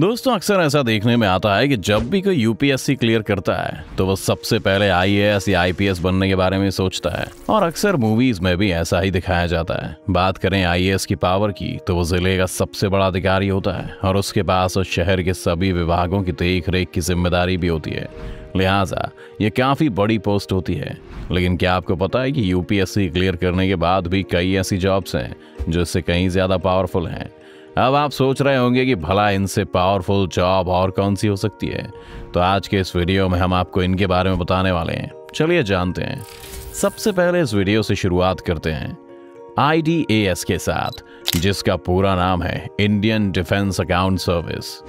दोस्तों, अक्सर ऐसा देखने में आता है कि जब भी कोई यूपीएससी क्लियर करता है तो वो सबसे पहले आईएएस या आईपीएस बनने के बारे में सोचता है। और अक्सर मूवीज़ में भी ऐसा ही दिखाया जाता है। बात करें आईएएस की पावर की तो वो ज़िले का सबसे बड़ा अधिकारी होता है, और उसके पास उस शहर के सभी विभागों की देख रेख की ज़िम्मेदारी भी होती है। लिहाजा, ये काफ़ी बड़ी पोस्ट होती है। लेकिन क्या आपको पता है कि यूपीएससी क्लियर करने के बाद भी कई ऐसी जॉब्स हैं, जो इससे कहीं ज़्यादा पावरफुल हैं? अब आप सोच रहे होंगे कि भला इनसे पावरफुल जॉब और कौन सी हो सकती है। तो आज के इस वीडियो में हम आपको इनके बारे में बताने वाले हैं। चलिए जानते हैं। सबसे पहले इस वीडियो से शुरुआत करते हैं। आई के साथ, जिसका पूरा नाम है इंडियन डिफेंस अकाउंट सर्विस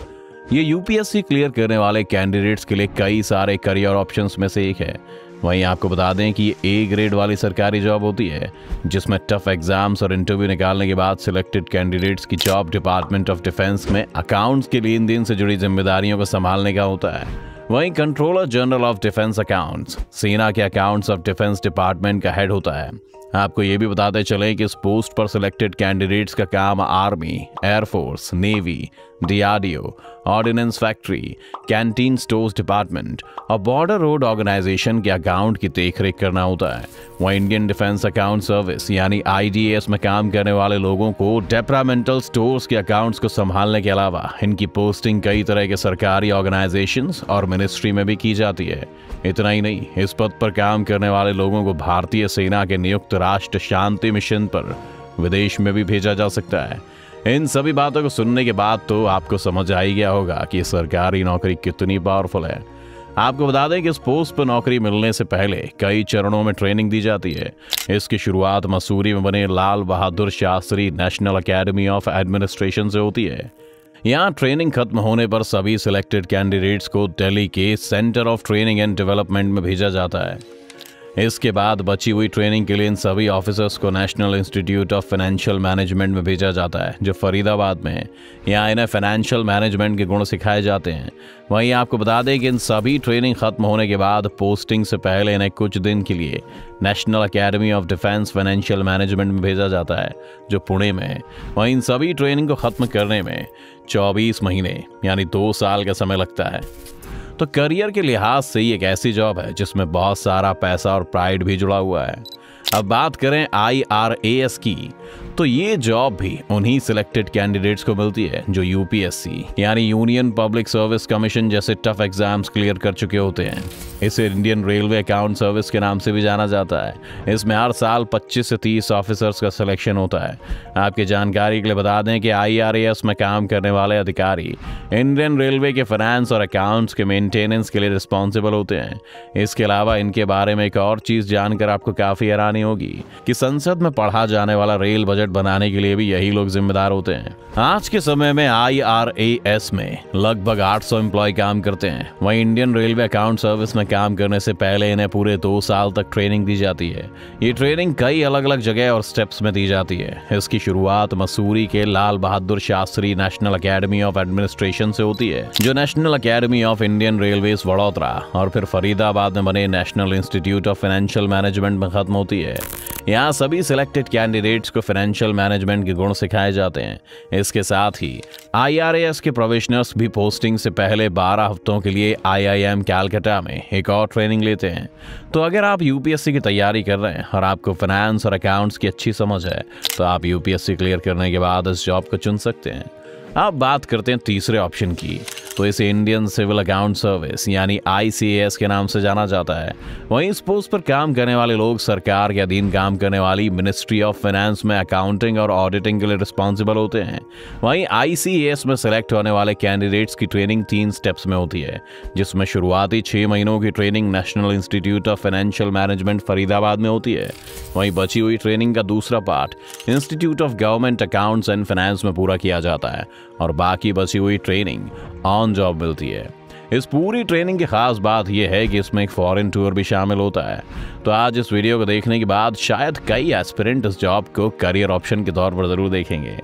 ये यूपीएससी क्लियर करने वाले कैंडिडेट्स के लिए कई सारे करियर ऑप्शंस में से एक है। वहीं आपको बता दें कि ए ग्रेड वाली सरकारी जॉब होती है, जिसमें टफ एग्ज़ाम्स और इंटरव्यू निकालने के बाद सिलेक्टेड कैंडिडेट्स की जॉब डिपार्टमेंट ऑफ़ डिफेंस में अकाउंट्स के लेन देन से जुड़ी जिम्मेदारियों को संभालने का होता है। वहीं controller general of defence accounts सेना के अकाउंट्स ऑफ़ डिफेंस डिपार्टमेंट का हेड होता है। आपको ये भी बताते चले कि इस पोस्ट पर सिलेक्टेड कैंडिडेट्स का काम army air force navy DRDO ordnance factory canteen stores department और बॉर्डर रोड ऑर्गेनाइजेशन के अकाउंट की देखरेख करना होता है। वह इंडियन डिफेंस अकाउंट सर्विस यानी आईडीएस में काम करने वाले लोगों को डेप्रामेंटल स्टोर्स के अकाउंट्स को संभालने के अलावा इनकी पोस्टिंग कई तरह के सरकारी ऑर्गेनाइजेशन और मिनिस्ट्री में भी की जाती है। इतना ही नहीं, इस पद पर काम करने वाले लोगों को भारतीय सेना के नियुक्त राष्ट्र शांति मिशन पर विदेश में भी भेजा जा सकता है। इन सभी बातों को सुनने के बाद तो आपको समझ आ ही गया होगा कि सरकारी नौकरी कितनी पावरफुल है। आपको बता दें कि इस पोस्ट पर नौकरी मिलने से पहले कई चरणों में ट्रेनिंग दी जाती है। इसकी शुरुआत मसूरी में बने Lal Bahadur Shastri national academy of administration से होती है। यहाँ ट्रेनिंग खत्म होने पर सभी सिलेक्टेड कैंडिडेट्स को दिल्ली के centre of training and development में भेजा जाता है। इसके बाद बची हुई ट्रेनिंग के लिए इन सभी ऑफिसर्स को national institute of financial management में भेजा जाता है, जो फरीदाबाद में है। यहाँ इन्हें फाइनेंशियल मैनेजमेंट के गुण सिखाए जाते हैं। वहीं आपको बता दें कि इन सभी ट्रेनिंग खत्म होने के बाद पोस्टिंग से पहले इन्हें कुछ दिन के लिए national academy of defence financial management में भेजा जाता है, जो पुणे में है। वहीं इन सभी ट्रेनिंग को खत्म करने में चौबीस महीने, यानी दो साल का समय लगता है। तो करियर के लिहाज से ही एक ऐसी जॉब है, जिसमें बहुत सारा पैसा और प्राइड भी जुड़ा हुआ है। अब बात करें आई आर ए एस की। तो ये जॉब भी उन्हीं सिलेक्टेड कैंडिडेट्स को मिलती है जो यूपीएससी यानी यूनियन पब्लिक सर्विस कमीशन जैसे टफ एग्ज़ाम्स क्लियर कर चुके होते हैं। इसे इंडियन रेलवे अकाउंट सर्विस के नाम से भी जाना जाता है। इसमें हर साल 25 से 30 ऑफिसर्स का सिलेक्शन होता है। आपकी जानकारी के लिए बता दें कि आईआरएएस में काम करने वाले अधिकारी इंडियन रेलवे के फाइनेंस और अकाउंट्स के मेंटेनेंस के लिए रिस्पॉन्सिबल होते हैं। इसके अलावा इनके बारे में एक और चीज़ जानकर आपको काफ़ी हैरानी होगी कि संसद में पढ़ा जाने वाला रेल बजट बनाने के लिए भी यही लोग जिम्मेदार होते हैं। आज के समय में आई आर ए एस में लगभग 800 एम्प्लॉय काम करते हैं। वहीं इंडियन रेलवे अकाउंट सर्विस में काम करने से पहले इन्हें पूरे दो साल तक ट्रेनिंग दी जाती है। ये ट्रेनिंग कई अलग अलग जगह और स्टेप्स में दी जाती है। इसकी शुरुआत मसूरी के Lal Bahadur Shastri national academy of administration से होती है, जो national academy of Indian railway Vadodara और फिर फरीदाबाद में बने national institute of financial management में खत्म होती है। यहाँ सभी सिलेक्टेड कैंडिडेट्स को फाइनेंशियल मैनेजमेंट के गुण सिखाए जाते हैं। इसके साथ ही आईआरएएस के प्रोफेशनल्स भी पोस्टिंग से पहले 12 हफ्तों के लिए आईआईएम कैलकाटा में एक और ट्रेनिंग लेते हैं। तो अगर आप यूपीएससी की तैयारी कर रहे हैं और आपको फाइनेंस और अकाउंट्स की अच्छी समझ है तो आप यूपीएससी क्लियर करने के बाद इस जॉब को चुन सकते हैं। अब बात करते हैं तीसरे ऑप्शन की। तो इसे इंडियन सिविल अकाउंट सर्विस यानी आईसीएएस के नाम से जाना जाता है, वहीं इस पोस्ट पर काम करने वाले लोग सरकार के अधीन काम करने वाली मिनिस्ट्री ऑफ़ फाइनेंस में अकाउंटिंग और ऑडिटिंग के लिए रिस्पॉन्सिबल होते हैं। वहीं आईसीएएस में सेलेक्ट होने वाले कैंडिडेट्स की ट्रेनिंग तीन स्टेप्स में होती है, जिसमें शुरुआती छह महीनों की training national institute of financial management Faridabad में होती है। वहीं बची हुई ट्रेनिंग का दूसरा part institute of government accounts and finance में पूरा किया जाता है। और बाकी बची हुई ट्रेनिंग ऑन जॉब मिलती है। इस पूरी ट्रेनिंग की खास बात यह है कि इसमें एक फॉरेन टूर भी शामिल होता है। तो आज इस वीडियो को देखने के बाद शायद कई एस्पिरेंट इस जॉब को करियर ऑप्शन के तौर पर ज़रूर देखेंगे।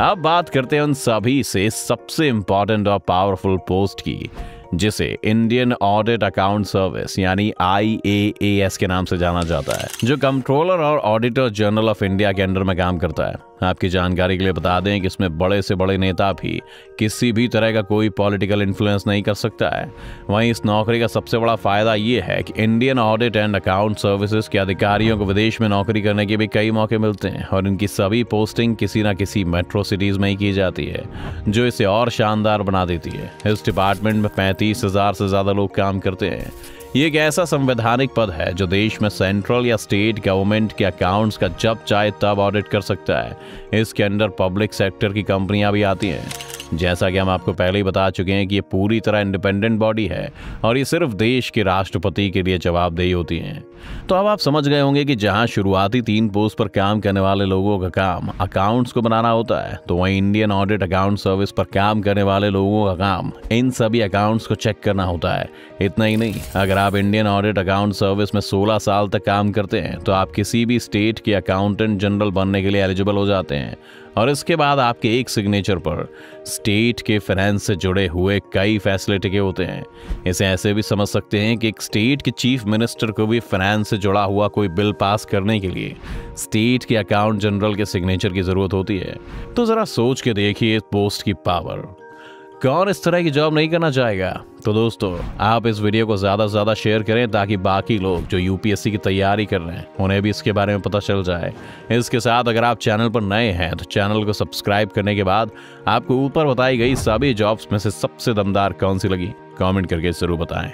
अब बात करते हैं उन सभी से सबसे इंपॉर्टेंट और पावरफुल पोस्ट की, जिसे इंडियन ऑडिट अकाउंट सर्विस यानी आई के नाम से जाना जाता है, जो कंट्रोलर और ऑडिटर जनरल ऑफ़ इंडिया के अंडर में काम करता है। आपकी जानकारी के लिए बता दें कि इसमें बड़े से बड़े नेता भी किसी भी तरह का कोई पॉलिटिकल इन्फ्लुएंस नहीं कर सकता है। वहीं इस नौकरी का सबसे बड़ा फ़ायदा ये है कि Indian audit and account services के अधिकारियों को विदेश में नौकरी करने के भी कई मौके मिलते हैं और इनकी सभी पोस्टिंग किसी न किसी मेट्रो सिटीज़ में ही की जाती है, जो इसे और शानदार बना देती है। इस डिपार्टमेंट में पैंतीस हज़ार से ज़्यादा लोग काम करते हैं। ये एक ऐसा संवैधानिक पद है जो देश में सेंट्रल या स्टेट गवर्नमेंट के अकाउंट्स का जब चाहे तब ऑडिट कर सकता है। इसके अंडर पब्लिक सेक्टर की कंपनियाँ भी आती हैं। जैसा कि हम आपको पहले ही बता चुके हैं कि ये पूरी तरह इंडिपेंडेंट बॉडी है और ये सिर्फ़ देश के राष्ट्रपति के लिए जवाबदेही होती हैं। तो अब आप समझ गए होंगे कि जहाँ शुरुआती तीन पोस्ट पर काम करने वाले लोगों का काम अकाउंट्स को बनाना होता है तो वहीं इंडियन ऑडिट अकाउंट सर्विस पर काम करने वाले लोगों का काम इन सभी अकाउंट्स को चेक करना होता है। इतना ही नहीं, अगर आप इंडियन ऑडिट अकाउंट सर्विस में 16 साल तक काम करते हैं तो आप किसी भी स्टेट के अकाउंटेंट जनरल बनने के लिए एलिजिबल हो जाते हैं। और इसके बाद आपके एक सिग्नेचर पर स्टेट के फाइनेंस से जुड़े हुए कई फैसले टिके होते हैं। इसे ऐसे भी समझ सकते हैं कि एक स्टेट के चीफ मिनिस्टर को भी फाइनेंस से जुड़ा हुआ कोई बिल पास करने के लिए स्टेट के अकाउंट जनरल के सिग्नेचर की ज़रूरत होती है। तो जरा सोच के देखिए इस पोस्ट की पावर। कौन इस तरह की जॉब नहीं करना चाहेगा? तो दोस्तों, आप इस वीडियो को ज़्यादा से ज़्यादा शेयर करें ताकि बाकी लोग जो यूपीएससी की तैयारी कर रहे हैं, उन्हें भी इसके बारे में पता चल जाए। इसके साथ अगर आप चैनल पर नए हैं तो चैनल को सब्सक्राइब करने के बाद आपको ऊपर बताई गई सभी जॉब्स में से सबसे दमदार कौन सी लगी? कॉमेंट करके ज़रूर बताएँ।